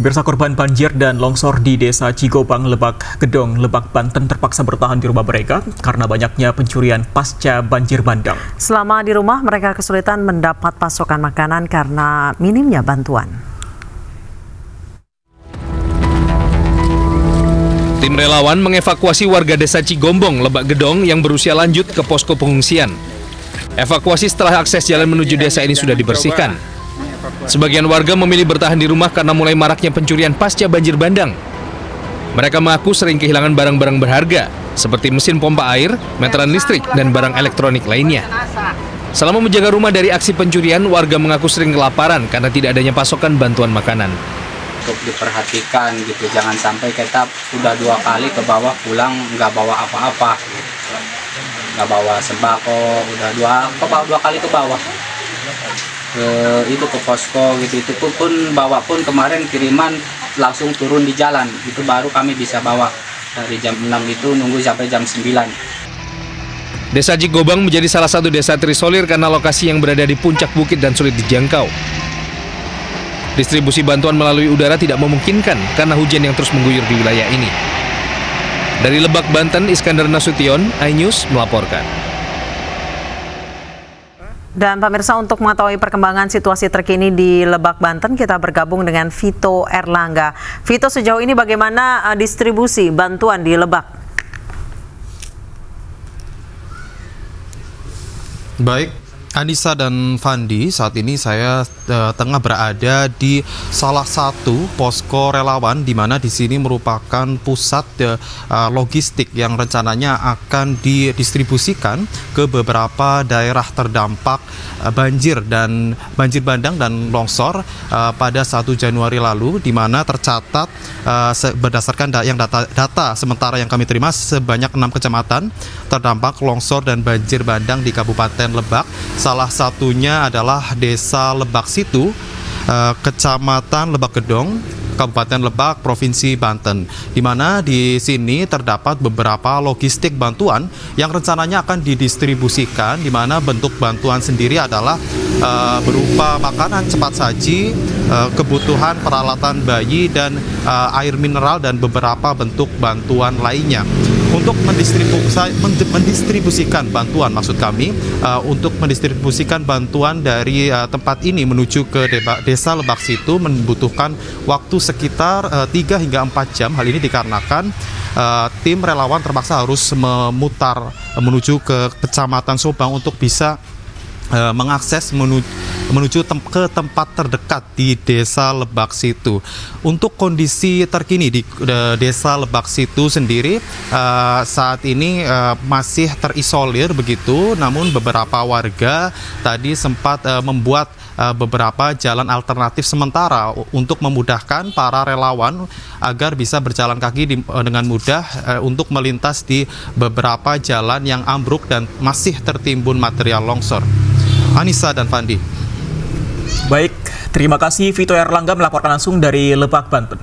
Pemirsa korban banjir dan longsor di Desa Cigobang, Lebak Gedong, Lebak, Banten terpaksa bertahan di rumah mereka karena banyaknya pencurian pasca banjir bandang. Selama di rumah, mereka kesulitan mendapat pasokan makanan karena minimnya bantuan. Tim relawan mengevakuasi warga desa Cigombong, Lebak Gedong yang berusia lanjut ke posko pengungsian. Evakuasi setelah akses jalan menuju desa ini sudah dibersihkan. Sebagian warga memilih bertahan di rumah karena mulai maraknya pencurian pasca banjir bandang. Mereka mengaku sering kehilangan barang-barang berharga, seperti mesin pompa air, meteran listrik, dan barang elektronik lainnya. Selama menjaga rumah dari aksi pencurian, warga mengaku sering kelaparan karena tidak adanya pasokan bantuan makanan. Untuk diperhatikan gitu, jangan sampai kita sudah dua kali ke bawah pulang nggak bawa apa-apa, nggak bawa sembako, udah dua dua kali ke bawah ke itu ke posko gitu itu pun bawa pun kemarin kiriman langsung turun di jalan itu baru kami bisa bawa dari jam 6 itu nunggu sampai jam 9 Desa Jigobang menjadi salah satu desa terisolir karena lokasi yang berada di puncak bukit dan sulit dijangkau. Distribusi bantuan melalui udara tidak memungkinkan karena hujan yang terus mengguyur di wilayah ini. Dari Lebak, Banten, Iskandar Nasution, iNews melaporkan. Dan pemirsa untuk mengetahui perkembangan situasi terkini di Lebak Banten, kita bergabung dengan Vito Erlangga. Vito, sejauh ini bagaimana uh, distribusi bantuan di Lebak? Baik, Anissa dan Fandi, saat ini saya uh, tengah berada di salah satu posko relawan di mana di sini merupakan pusat uh, logistik yang rencananya akan didistribusikan ke beberapa daerah terdampak uh, banjir dan banjir bandang dan longsor uh, pada 1 Januari lalu di mana tercatat uh, berdasarkan da yang data, data sementara yang kami terima sebanyak enam kecamatan terdampak longsor dan banjir bandang di Kabupaten Lebak Salah satunya adalah Desa Lebak Situ, eh, Kecamatan Lebak Gedong, Kabupaten Lebak, Provinsi Banten, di mana di sini terdapat beberapa logistik bantuan yang rencananya akan didistribusikan, di mana bentuk bantuan sendiri adalah uh, berupa makanan cepat saji, uh, kebutuhan peralatan bayi dan air mineral dan beberapa bentuk bantuan lainnya untuk mendistribusikan bantuan maksud kami uh, untuk mendistribusikan bantuan dari uh, tempat ini menuju ke desa Lebak Situ membutuhkan waktu sekitar uh, 3 hingga 4 jam. Hal ini dikarenakan uh, tim relawan terpaksa harus memutar menuju ke kecamatan Subang untuk bisa mengakses menuju menuju tem ke tempat terdekat di Desa Lebak Situ. Untuk kondisi terkini di uh, Desa Lebak Situ sendiri uh, saat ini uh, masih terisolir begitu, namun beberapa warga tadi sempat uh, membuat beberapa jalan alternatif sementara untuk memudahkan para relawan agar bisa berjalan kaki di, dengan mudah untuk melintas di beberapa jalan yang ambruk dan masih tertimbun material longsor. Anissa dan Fandi. Baik, terima kasih Vito Erlangga melaporkan langsung dari Lebak, Banten.